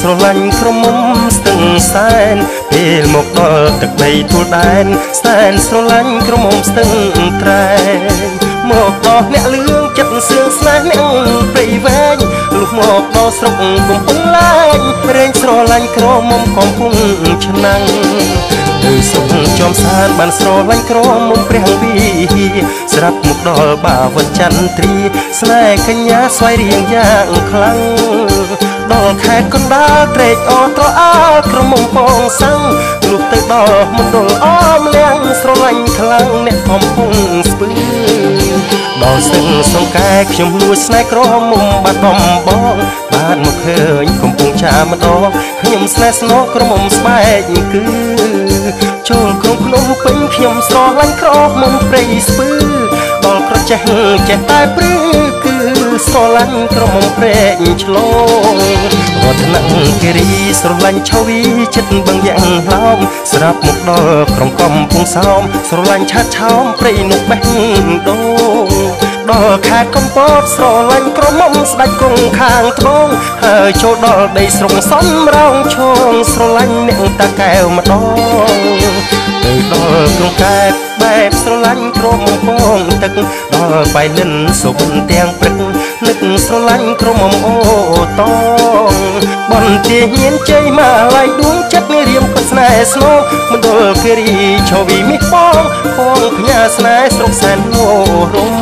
ស្រឡាញ់ក្រមុំស្ទឹងសែនពេលមកដល់ទឹកដីទួលដែនសែនស្រឡាញ់ក្រមុំស្ទឹងត្រែងមកដល់អ្នកលឿងចិត្តសឿងស្នេហ៍អ្នកព្រៃវែងលុះមកដល់ស្រុកកំពង់ឡាញរែងស្រឡាញ់ក្រមុំកំពុងឆ្នាំង ទៅសុខចំសានបានស្រឡាញ់ក្រមុំព្រះវីស្រាប់មកដល់បាវចន្ទ្រីស្នេហ៍កញ្ញាស្វ័យរៀងយ៉ាងខ្លាំងដល់ខេត្តកណ្ដាលត្រេកអរត្រអាលក្រមុំពងសាំងលុះទៅដល់មណ្ឌលអមលៀងស្រឡាញ់ខ្លាំងអ្នកកំពុងស្ពឺដល់សិនសង្កែខ្ញុំលួចស្នេហ៍ក្រមុំបាត់បំបងបានមកឃើញកំពុងចាម្ដងខ្ញុំស្នេហ៍ស្នងក្រមុំស្បែកគឺ ចូលក្នុងភ្នំពេញខ្ញុំស្រឡាញ់ក្រមុំព្រៃស្ពឺដល់ក្រចេះចេះតែព្រឺគឺ ស្រឡាញ់ក្រមុំព្រែកឆ្លងរតនគិរីស្រឡាញ់ឆវីចិត្តបឹងយ៉ាងឡោមស្រាប់មកដល់ក្រុងកំពង់សោមស្រឡាញ់ឆាតឆោមព្រៃនោះបេះដូងដល់ខេត្តកំពតស្រឡាញ់ក្រមុំស្ដាច់គង់ខាងត្បូងហើយចូលដល់ដីស្រុកសំរោងឈងស្រឡាញ់អ្នកតាកែវម្ដងទៅដល់ក្រុងកែបបែបស្រឡាញ់ក្រមុំពងទឹកដល់បៃលិនសុបទាំងព្រឹក នឹកស្រឡាញ់ក្រមុំអូតងបន្ទាហ៊ានជ័យមកឡៃដួងចិត្តរៀមពិតស្នេហ៍ស្នោមណ្ឌលគិរីឈវីមាសបងផងផ្ញើស្នេហ៍ស្រុកសែនលោរំ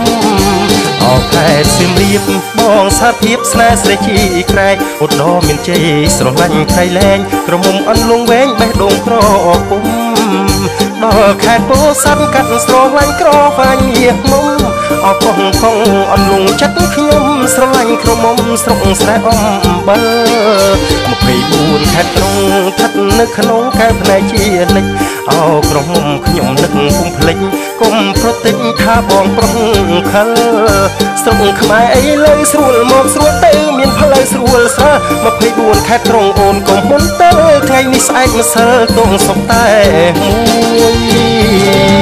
អោខេតសៀមរាបបងសាភាពស្នេហ៍ស្រីជីក្រែកឧត្តរមានជ័យស្រឡាញ់ថៃលែងក្រមុំអន់លងវែងបេះដូងក្រពុំដល់ខេត្តពោធិ៍សាត់កាត់ស្រឡាញ់ក្រវាញមាសមុំ អកងកងអន់លងចិត្តខ្ញុំស្រឡាញ់ក្រមុំស្រុកស្រែអំបិល24ខេត្តក្រុងស្ថិតនៅក្នុងកែវផ្នែកជានិច្ចអោក្រមុំខ្ញុំនឹកគុំភ្លេចគុំប្រតិចថាបងប្រុសខលស្រុកខ្មែរអីលើស្រួលមកស្រួលទៅមានផ្លូវស្រួលសើ24ខេត្តក្រុងអូនកុំមុនទៅថ្ងៃនេះស្អែកម្សិលទងសុកតែមួយ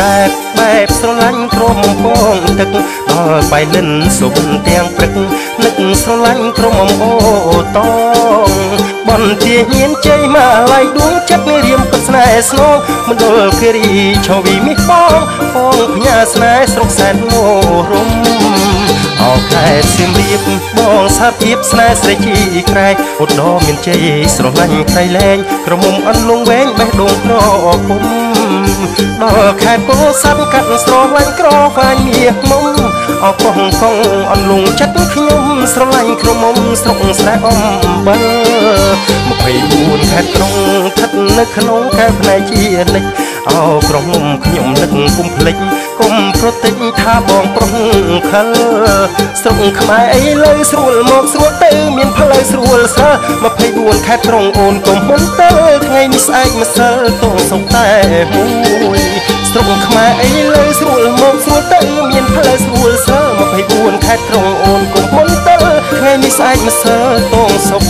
កង្កែបបែបស្រឡាញ់ក្រុមពងទឹកដល់បៃលិនសុបទាំងព្រឹកនឹកស្រឡាញ់ក្រុមអូតងបន្ទាហ៊ានជ័យមកឡៃដួងចិត្តរៀមពិតស្នេហ៍ស្នងមណ្ឌលគិរីឈវីមាសបងបងផ្ញើស្នេហ៍ស្រុកសែនមោរំអោខេតសៀមរាបបងសាភាពស្នេហ៍ស្រីជីក្រែកឧត្តរមានជ័យស្រឡាញ់ថៃលែងក្រមុំអន់លងវែងបេះដូងក្រពុំ ដល់ខេត្តពោធិ៍សាត់កាត់ស្រឡាញ់ក្រវាញមាសមុំអកងកងអន្លងចិត្តខ្ញុំស្រឡាញ់ក្រមុំស្រុកស្រែអំបិល24ខេត្តក្រុងស្ថិតនៅក្នុងកែវផ្នែកជានិច្ច អោក្រុងខ្ញុំនឹកគុំភ្លេចគុំប្រតិចថាបងប្រុសខលស្រុកខ្មែរអីលើស្រួលមកស្រួលទៅមានផ្លូវស្រួលសើ24ខេត្តក្រុងអូនកុំមុនទៅថ្ងៃនេះស្អែកម្សិលទងសុកតែមួយស្រុកខ្មែរអីលើស្រួលមកស្រួលទៅមានផ្លូវស្រួលសើ24ខេត្តក្រុងអូនកុំមុនទៅថ្ងៃនេះស្អែកម្សិលទងសុកតែ